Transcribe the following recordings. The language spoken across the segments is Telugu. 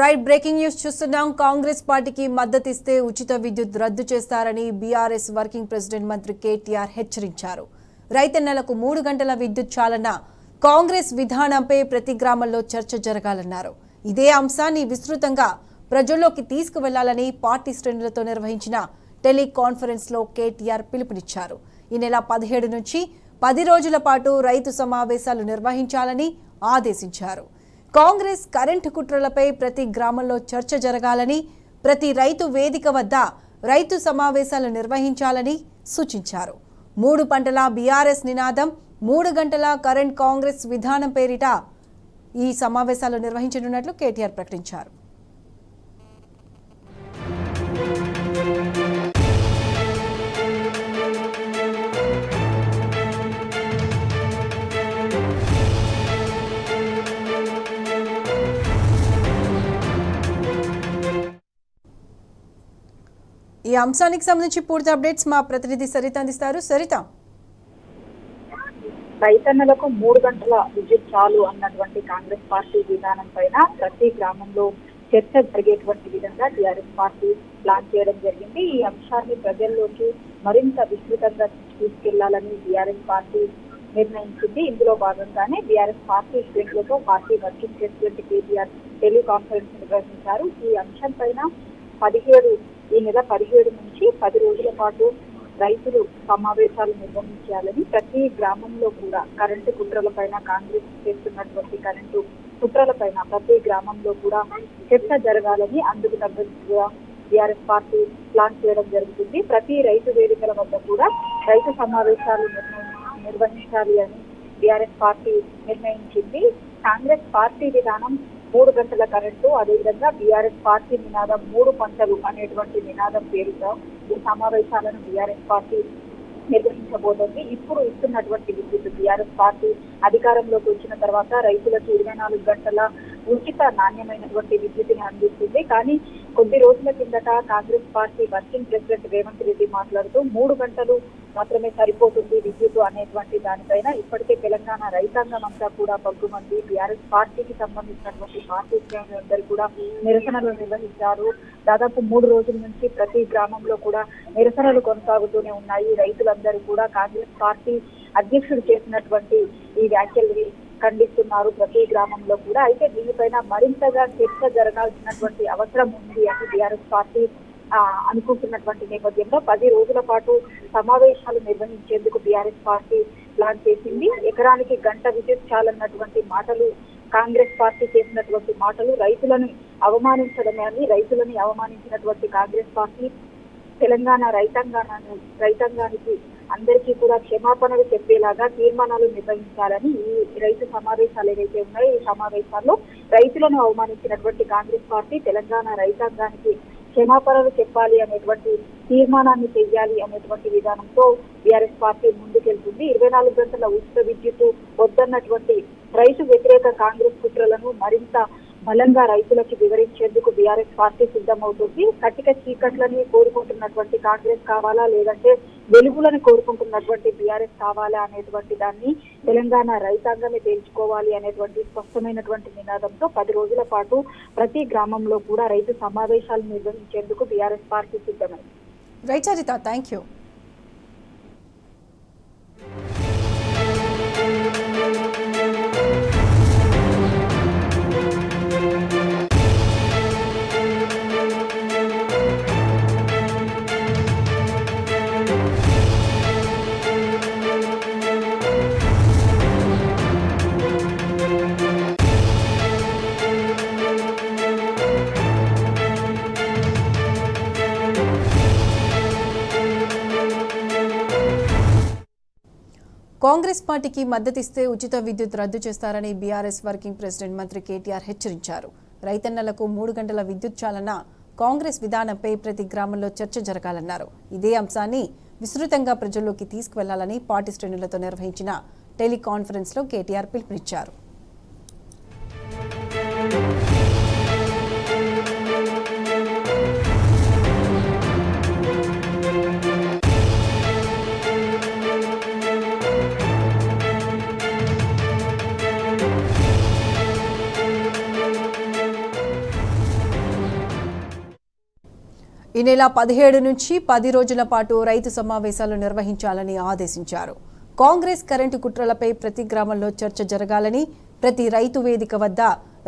రైట్ బ్రేకింగ్ న్యూస్ చూస్తున్నాం. కాంగ్రెస్ పార్టీకి మద్దతిస్తే ఉచిత విద్యుత్ రద్దు చేస్తారని బీఆర్ఎస్ వర్కింగ్ ప్రెసిడెంట్ మంత్రి కేటీఆర్ హెచ్చరించారు. రైతన్నలకు మూడు గంటల విద్యుత్ చాలన కాంగ్రెస్ విధానంపై ప్రతి గ్రామంలో చర్చ జరగాలన్నారు. ఇదే అంశాన్ని విస్తృతంగా ప్రజల్లోకి తీసుకువెళ్ళాలని పార్టీ శ్రేణులతో నిర్వహించిన టెలికాన్ఫరెన్స్లో కేటీఆర్ పిలుపునిచ్చారు. ఈ నెల పదిహేడు నుంచి పది రోజుల పాటు రైతు సమావేశాలు నిర్వహించాలని ఆదేశించారు. కాంగ్రెస్ కరెంటు కుట్రలపై ప్రతి గ్రామంలో చర్చ జరగాలని ప్రతి రైతు వేదిక వద్ద రైతు సమావేశాలు నిర్వహించాలని సూచించారు. మూడు పంటల బీఆర్ఎస్ నినాదం మూడు గంటల కరెంట్ కాంగ్రెస్ విధానం పేరిట ఈ సమావేశాలు నిర్వహించనున్నట్లు కేటీఆర్ ప్రకటించారు. ఈ అంశానికి సంబంధించి పూర్తి అప్డేట్స్ మా ప్రతినిధి సరిత అందిస్తారు. సరిత. రైతన్నలకు మూడు గంటల విద్యుత్ చాలు అన్నటువంటి కాంగ్రెస్ పార్టీ విధానం పైన ప్రతి గ్రామంలో చర్చ జరిగేటువంటి విధంగా టీఆర్ఎస్ పార్టీ ప్లాన్ చేయడం జరిగింది. ఈ అంశాన్ని ప్రజల్లోకి మరింత విస్తృతంగా తీసుకెళ్ళాలని టీఆర్ఎస్ పార్టీ నిర్ణయించింది. ఇందులో భాగంగానే BRS party శ్రేణులతో party working president KTR teleconference నిర్వహించారు. ఈ అంశం పైన పదిహేడు ఈ నెల పదిహేడు నుంచి పది రోజుల పాటు రైతులు సమావేశాలు నిర్వహించాలని ప్రతి గ్రామంలో కూడా కరెంటు కుట్రలపైన కాంగ్రెస్ చేస్తున్నటువంటి కరెంటు కుట్రలపైన ప్రతి గ్రామంలో కూడా చర్చ జరగాలని అందుకు తగ్గట్టుగా టిఆర్ఎస్ పార్టీ ప్లాన్ చేయడం జరుగుతుంది. ప్రతి రైతు వేదికల వద్ద కూడా రైతు సమావేశాలు నిర్వహించాలి అని టిఆర్ఎస్ పార్టీ నిర్ణయించింది. కాంగ్రెస్ పార్టీ విధానం మూడు గంటల కరెంటు అదేవిధంగా బీఆర్ఎస్ పార్టీ నినాదం మూడు పంటలు అనేటువంటి నినాదం పేరుతో ఈ సమావేశాలను బీఆర్ఎస్ పార్టీ నిర్వహించబోతోంది. ఇప్పుడు ఇస్తున్నటువంటి విద్యుత్ బీఆర్ఎస్ పార్టీ అధికారంలోకి వచ్చిన తర్వాత రైతులకు ఇరవై నాలుగు గంటల ఉచిత నాణ్యమైనటువంటి విద్యుత్ని అందిస్తుంది. కానీ కొద్ది రోజుల కిందట Congress party working president Revanth Reddy మాట్లాడుతూ మూడు గంటలు మాత్రమే సరిపోతుంది విద్యుత్ అనేటువంటి దానిపైన. ఇప్పటికే తెలంగాణ రైతాంగం అంతా కూడా పగ్గుమంది. బీఆర్ఎస్ పార్టీకి సంబంధించినటువంటి పార్టీ శ్రేణులందరూ కూడా నిరసనలు నిర్వహించారు. దాదాపు మూడు రోజుల నుంచి ప్రతి గ్రామంలో కూడా నిరసనలు కొనసాగుతూనే ఉన్నాయి. రైతులందరూ కూడా కాంగ్రెస్ పార్టీ అధ్యక్షుడు చేసినటువంటి ఈ వ్యాఖ్యల్ని ఖండిస్తున్నారు ప్రతి గ్రామంలో కూడా. అయితే దీనిపైన మరింతగా చర్చ జరగాల్సినటువంటి అవసరం ఉంది అని బీఆర్ఎస్ పార్టీ అనుకుంటున్నటువంటి నేపథ్యంలో పది రోజుల పాటు సమావేశాలు నిర్వహించేందుకు బీఆర్ఎస్ పార్టీ ప్లాన్ చేసింది. ఎకరానికి గంట విద్యుత్ చాలన్నటువంటి మాటలు కాంగ్రెస్ పార్టీ చేసినటువంటి మాటలు రైతులను అవమానించడమే అని రైతులని అవమానించినటువంటి కాంగ్రెస్ పార్టీ తెలంగాణ రైతాంగాన్ని రైతాంగానికి అందరికీ కూడా క్షమాపణలు చెప్పేలాగా తీర్మానాలు నిర్వహించాలని ఈ రైతు సమావేశాలు ఏవైతే ఉన్నాయో ఈ సమావేశాల్లో రైతులను అవమానించినటువంటి కాంగ్రెస్ పార్టీ తెలంగాణ రైతాంగానికి క్షమాపణలు చెప్పాలి అనేటువంటి తీర్మానాన్ని చెయ్యాలి అనేటువంటి విధానంతో బీఆర్ఎస్ పార్టీ ముందుకెళ్తుంది. ఇరవై నాలుగు గంటల ఉచిత విద్యుత్ వద్దన్నటువంటి రైతు వ్యతిరేక కాంగ్రెస్ కుట్రలను మరింత బలంగా రైతులకు వివరించేందుకు బీఆర్ఎస్ పార్టీ సిద్ధమవుతుంది. కటిక చీకట్లని కోరుకుంటున్నటువంటి కాంగ్రెస్ కావాలా? లేదంటే వెలుగులను కోరుకుంటున్నటువంటి బీఆర్ఎస్ కావాలా అనేటువంటి దాన్ని తెలంగాణ రైతాంగమే తేల్చుకోవాలి అనేటువంటి స్పష్టమైనటువంటి నినాదంతో పది రోజుల పాటు ప్రతి గ్రామంలో కూడా రైతు సమావేశాలు నిర్వహించేందుకు బీఆర్ఎస్ పార్టీ సిద్ధమైంది. రైట్ థ్యాంక్ యూ కాంగ్రెస్ పార్టీకి మద్దతిస్తే ఉచిత విద్యుత్ రద్దు చేస్తారని బీఆర్ఎస్ వర్కింగ్ ప్రెసిడెంట్ మంత్రి కేటీఆర్ హెచ్చరించారు. రైతన్నలకు మూడు గంటల విద్యుత్ చాలన కాంగ్రెస్ విధానంపై ప్రతి గ్రామంలో చర్చ జరగాలన్నారు. ఇదే అంశాన్ని విస్తృతంగా ప్రజల్లోకి తీసుకువెళ్ళాలని పార్టీ శ్రేణులతో నిర్వహించిన టెలికాన్ఫరెన్స్లో కేటీఆర్ పిలుపునిచ్చారు. ఈ నెల పదిహేడు నుంచి పది రోజుల పాటు రైతు సమావేశాలు నిర్వహించాలని ఆదేశించారు. కాంగ్రెస్ కరెంటు కుట్రలపై ప్రతి గ్రామంలో చర్చ జరగాలని ప్రతి రైతు వేదిక వద్ద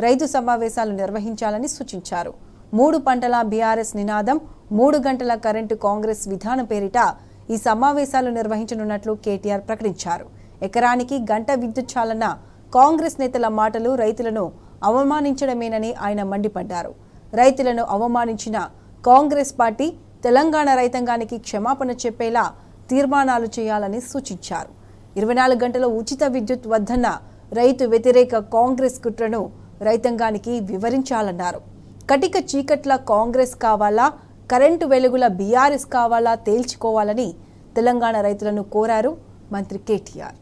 రైతు సమావేశాలు నిర్వహించాలని సూచించారు. మూడు పంటల బీఆర్ఎస్ నినాదం మూడు గంటల కరెంటు కాంగ్రెస్ విధానం పేరిట ఈ సమావేశాలు నిర్వహించనున్నట్లు కేటీఆర్ ప్రకటించారు. ఎకరానికి గంట విద్యుత్ చాలన్న కాంగ్రెస్ నేతల మాటలు రైతులను అవమానించడమేనని ఆయన మండిపడ్డారు. రైతులను అవమానించిన కాంగ్రెస్ పార్టీ తెలంగాణ రైతాంగానికి క్షమాపణ చెప్పేలా తీర్మానాలు చేయాలని సూచించారు. ఇరవై నాలుగు గంటల ఉచిత విద్యుత్ వద్దన్న రైతు వ్యతిరేక కాంగ్రెస్ కుట్రను రైతాంగానికి వివరించాలన్నారు. కటిక చీకట్ల కాంగ్రెస్ కావాలా కరెంటు వెలుగుల బీఆర్ఎస్ కావాలా తేల్చుకోవాలని తెలంగాణ రైతులను కోరారు మంత్రి కేటీఆర్.